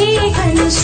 पछि खान्छ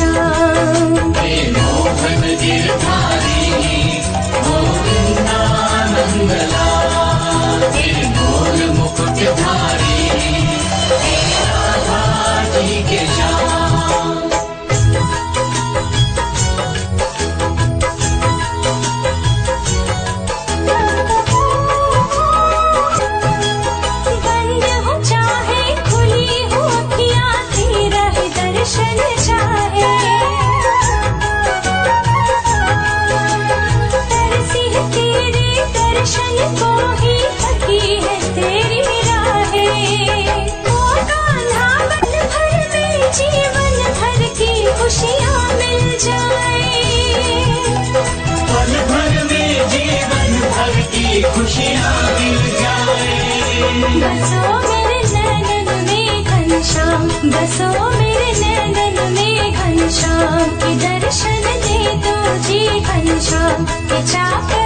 बसो मेरे नैनन में घनश्याम, बसो मेरे नैनन में घनश्याम, के दर्शन दे दो जी घनश्याम, के चाकर